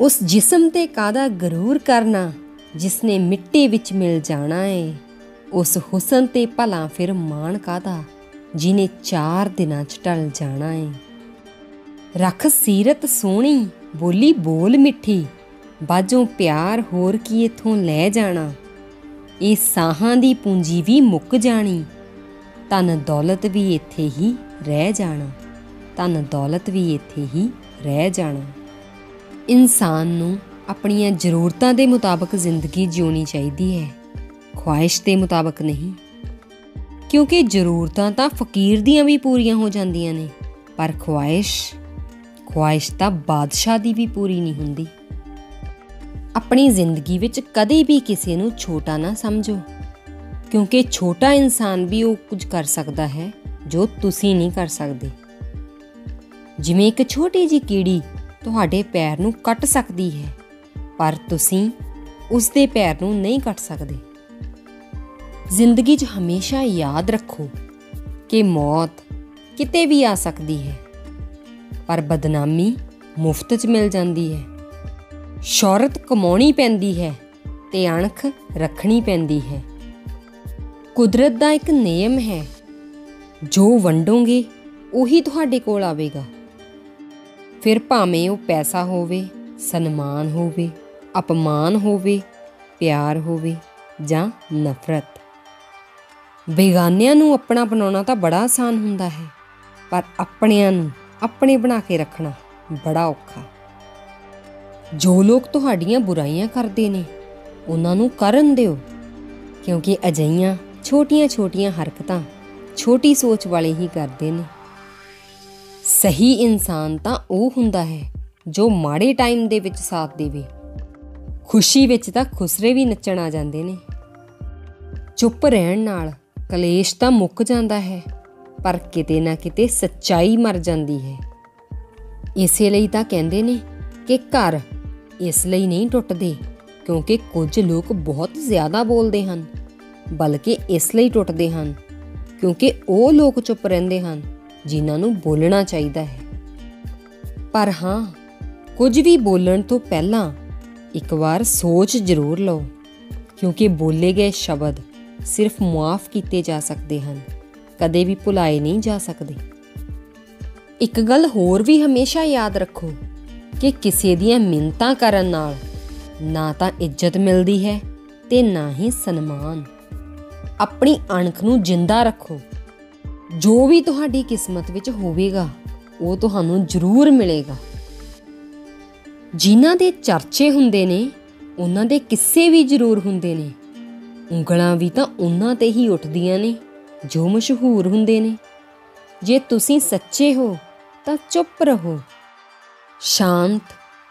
ਉਸ ਜਿਸਮ ਤੇ ਕਾਦਾ ਗਰੂਰ ਕਰਨਾ ਜਿਸ ਨੇ ਮਿੱਟੀ ਵਿੱਚ ਮਿਲ ਜਾਣਾ ਏ। ਉਸ ਹੁਸਨ ਤੇ ਭਲਾ ਫਿਰ ਮਾਣ ਕਾਦਾ ਜਿਨੇ ਚਾਰ ਦਿਨਾਂ ਚ ਟਲ ਜਾਣਾ ਏ। ਰੱਖ ਸੀਰਤ ਸੋਹਣੀ, ਬੋਲੀ ਬੋਲ ਮਿੱਠੀ, ਬਾਝੋਂ ਪਿਆਰ ਹੋਰ ਕੀ ਇਥੋਂ ਲੈ ਜਾਣਾ। ਇਹ ਸਾਹਾਂ ਦੀ ਪੂੰਜੀ ਵੀ ਮੁੱਕ ਜਾਣੀ ਤਨ ਦੌਲਤ ਵੀ ਇੱਥੇ ਹੀ ਰਹਿ ਜਾਣਾ। ਤਨ ਦੌਲਤ ਵੀ ਇੱਥੇ ਹੀ ਰਹਿ ਜਾਣਾ। ਇਨਸਾਨ ਨੂੰ ਆਪਣੀਆਂ ਜ਼ਰੂਰਤਾਂ ਦੇ ਮੁਤਾਬਕ ਜ਼ਿੰਦਗੀ ਜਿਉਣੀ ਚਾਹੀਦੀ ਹੈ। ਖੁਆਇਸ਼ ਦੇ ਮੁਤਾਬਕ ਨਹੀਂ। ਕਿਉਂਕਿ ਜ਼ਰੂਰਤਾਂ ਤਾਂ ਫਕੀਰ ਦੀਆਂ ਵੀ ਪੂਰੀਆਂ ਹੋ ਜਾਂਦੀਆਂ ਨੇ, ਪਰ ਖੁਆਇਸ਼ ਖੁਆਇਸ਼ ਤਾਂ ਬਾਦਸ਼ਾਹ ਦੀ ਵੀ ਪੂਰੀ ਨਹੀਂ ਹੁੰਦੀ। ਆਪਣੀ ਜ਼ਿੰਦਗੀ ਵਿੱਚ ਕਦੇ ਵੀ ਕਿਸੇ ਨੂੰ ਛੋਟਾ ਨਾ ਸਮਝੋ। ਕਿਉਂਕਿ ਛੋਟਾ ਇਨਸਾਨ ਵੀ ਉਹ ਕੁਝ ਕਰ ਸਕਦਾ ਹੈ ਜੋ ਤੁਸੀਂ ਨਹੀਂ ਕਰ ਸਕਦੇ। ਜਿਵੇਂ ਇੱਕ ਛੋਟੀ ਜੀ ਕੀੜੀ ਤੁਹਾਡੇ ਪੈਰ ਨੂੰ ਕੱਟ ਸਕਦੀ ਹੈ, ਪਰ ਤੁਸੀਂ ਉਸ ਦੇ ਪੈਰ ਨੂੰ ਨਹੀਂ ਕੱਟ ਸਕਦੇ। ਜ਼ਿੰਦਗੀ 'ਚ ਹਮੇਸ਼ਾ ਯਾਦ ਰੱਖੋ ਕਿ ਮੌਤ ਕਿਤੇ ਵੀ ਆ ਸਕਦੀ ਹੈ, ਪਰ ਬਦਨਾਮੀ ਮੁਫਤ 'ਚ ਮਿਲ ਜਾਂਦੀ ਹੈ। ਸ਼ੌਹਰਤ ਕਮਾਉਣੀ ਪੈਂਦੀ ਹੈ ਤੇ ਅਣਖ ਰੱਖਣੀ ਪੈਂਦੀ ਹੈ। ਕੁਦਰਤ ਦਾ ਇੱਕ ਨਿਯਮ ਹੈ, ਜੋ ਵੰਡੋਗੇ ਉਹੀ ਤੁਹਾਡੇ ਕੋਲ ਆਵੇਗਾ। ਫਿਰ ਭਾਵੇਂ ਉਹ ਪੈਸਾ ਹੋਵੇ, ਸਨਮਾਨ ਹੋਵੇ, ਅਪਮਾਨ ਹੋਵੇ, ਪਿਆਰ ਹੋਵੇ ਜਾਂ ਨਫ਼ਰਤ। ਬੇਗਾਨਿਆਂ ਨੂੰ ਆਪਣਾ ਬਣਾਉਣਾ ਤਾਂ ਬੜਾ ਆਸਾਨ ਹੁੰਦਾ ਹੈ, ਪਰ ਆਪਣਿਆਂ ਨੂੰ ਆਪਣੇ ਬਣਾ ਕੇ ਰੱਖਣਾ ਬੜਾ ਔਖਾ। ਜੋ ਲੋਕ ਤੁਹਾਡੀਆਂ ਬੁਰਾਈਆਂ ਕਰਦੇ ਨੇ, ਉਹਨਾਂ ਨੂੰ ਕਰਨ ਦਿਓ, ਕਿਉਂਕਿ ਅਜਈਆਂ ਛੋਟੀਆਂ-ਛੋਟੀਆਂ ਹਰਕਤਾਂ ਛੋਟੀ ਸੋਚ ਵਾਲੇ ਹੀ ਕਰਦੇ ਨੇ। ਸਹੀ ਇਨਸਾਨ ਤਾਂ ਉਹ ਹੁੰਦਾ ਹੈ ਜੋ ਮਾੜੇ ਟਾਈਮ ਦੇ ਵਿੱਚ ਸਾਥ ਦੇਵੇ। ਖੁਸ਼ੀ ਵਿੱਚ ਤਾਂ ਖੁਸਰੇ ਵੀ ਨੱਚਣ ਆ ਜਾਂਦੇ ਨੇ। ਚੁੱਪ ਰਹਿਣ ਨਾਲ ਕਲੇਸ਼ ਤਾਂ ਮੁੱਕ ਜਾਂਦਾ ਹੈ, ਪਰ ਕਿਤੇ ਨਾ ਕਿਤੇ ਸੱਚਾਈ ਮਰ ਜਾਂਦੀ ਹੈ। ਇਸੇ ਲਈ ਤਾਂ ਕਹਿੰਦੇ ਨੇ ਕਿ ਘਰ ਇਸ ਲਈ ਨਹੀਂ ਟੁੱਟਦੇ, ਕਿਉਂਕਿ ਕੁਝ ਲੋਕ ਬਹੁਤ ਜ਼ਿਆਦਾ ਬੋਲਦੇ ਹਨ, ਬਲਕਿ ਇਸ ਲਈ ਟੁੱਟਦੇ ਹਨ, ਕਿਉਂਕਿ ਉਹ ਲੋਕ ਚੁੱਪ ਰਹਿੰਦੇ ਹਨ। ਜਿਨ੍ਹਾਂ ਨੂੰ ਬੋਲਣਾ ਚਾਹੀਦਾ ਹੈ। ਪਰ ਹਾਂ, ਕੁਝ ਵੀ ਬੋਲਣ ਤੋਂ ਪਹਿਲਾਂ ਇੱਕ ਵਾਰ ਸੋਚ ਜ਼ਰੂਰ ਲਓ, ਕਿਉਂਕਿ ਬੋਲੇ ਗਏ ਸ਼ਬਦ ਸਿਰਫ ਮਾਫ ਕੀਤੇ ਜਾ ਸਕਦੇ ਹਨ, ਕਦੇ ਵੀ ਭੁਲਾਏ ਨਹੀਂ ਜਾ ਸਕਦੇ। ਇੱਕ ਗੱਲ ਹੋਰ ਵੀ ਹਮੇਸ਼ਾ ਯਾਦ ਰੱਖੋ ਕਿ ਕਿਸੇ ਦੀਆਂ ਮਿੰਤਾਂ ਕਰਨ ਨਾਲ ਨਾ ਤਾਂ ਇੱਜ਼ਤ ਮਿਲਦੀ ਹੈ ਤੇ ਨਾ ਹੀ ਸਨਮਾਨ। ਆਪਣੀ ਅਣਖ ਨੂੰ ਜਿੰਦਾ ਰੱਖੋ। ਜੋ ਵੀ ਤੁਹਾਡੀ ਕਿਸਮਤ ਵਿੱਚ ਹੋਵੇਗਾ, ਉਹ ਤੁਹਾਨੂੰ ਜ਼ਰੂਰ ਮਿਲੇਗਾ। ਜਿਨ੍ਹਾਂ ਦੇ ਚਰਚੇ ਹੁੰਦੇ ਨੇ, ਉਹਨਾਂ ਦੇ ਕਿੱਸੇ ਵੀ ਜ਼ਰੂਰ ਹੁੰਦੇ ਨੇ। ਉਂਗਲਾਂ ਵੀ ਤਾਂ ਉਹਨਾਂ ਤੇ ਹੀ ਉੱਠਦੀਆਂ ਨੇ, ਜੋ ਮਸ਼ਹੂਰ ਹੁੰਦੇ ਨੇ। ਜੇ ਤੁਸੀਂ ਸੱਚੇ ਹੋ, ਤਾਂ ਚੁੱਪ ਰਹੋ। ਸ਼ਾਂਤ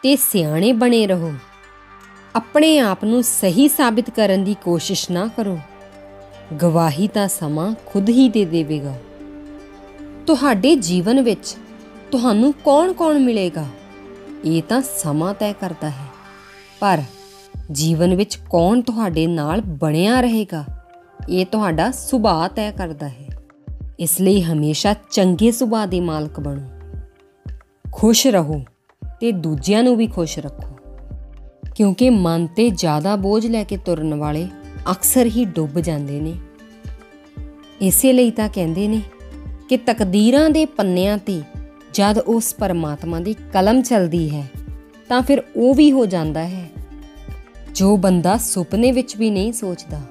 ਤੇ ਸਿਆਣੇ ਬਣੇ ਰਹੋ। ਆਪਣੇ ਆਪ ਨੂੰ ਸਹੀ ਸਾਬਿਤ ਕਰਨ ਦੀ ਕੋਸ਼ਿਸ਼ ਨਾ ਕਰੋ। ਗਵਾਹੀ ਤਾਂ ਸਮਾਂ ਖੁਦ ਹੀ ਦੇ ਦੇਵੇਗਾ। ਤੁਹਾਡੇ ਜੀਵਨ ਵਿੱਚ ਤੁਹਾਨੂੰ ਕੌਣ-ਕੌਣ ਮਿਲੇਗਾ? ਇਹ ਤਾਂ ਸਮਾਂ ਤੈਅ ਕਰਦਾ ਹੈ। ਪਰ ਜੀਵਨ ਵਿੱਚ ਕੌਣ ਤੁਹਾਡੇ ਨਾਲ ਬਣਿਆ ਰਹੇਗਾ? ਇਹ ਤੁਹਾਡਾ ਸੁਭਾਅ ਤੈਅ ਕਰਦਾ ਹੈ। ਇਸ ਲਈ ਹਮੇਸ਼ਾ ਚੰਗੇ ਸੁਭਾਅ ਦੇ ਮਾਲਕ ਬਣੋ। ਖੁਸ਼ ਰਹੋ ਤੇ ਦੂਜਿਆਂ ਨੂੰ ਵੀ ਖੁਸ਼ ਰੱਖੋ। ਕਿਉਂਕਿ ਮਨ ਤੇ ਜ਼ਿਆਦਾ ਬੋਝ ਲੈ ਕੇ ਤੁਰਨ ਵਾਲੇ ਅਕਸਰ ਹੀ ਡੁੱਬ ਜਾਂਦੇ ਨੇ। ਇਸੇ ਲਈ ਤਾਂ ਕਹਿੰਦੇ ਨੇ ਕਿ ਤਕਦੀਰਾਂ ਦੇ ਪੰਨਿਆਂ ਤੇ ਜਦ ਉਸ ਪਰਮਾਤਮਾ ਦੀ ਕਲਮ ਚਲਦੀ ਹੈ, ਤਾਂ ਫਿਰ ਉਹ ਵੀ ਹੋ ਜਾਂਦਾ ਹੈ। ਜੋ ਬੰਦਾ ਸੁਪਨੇ ਵਿੱਚ ਵੀ ਨਹੀਂ ਸੋਚਦਾ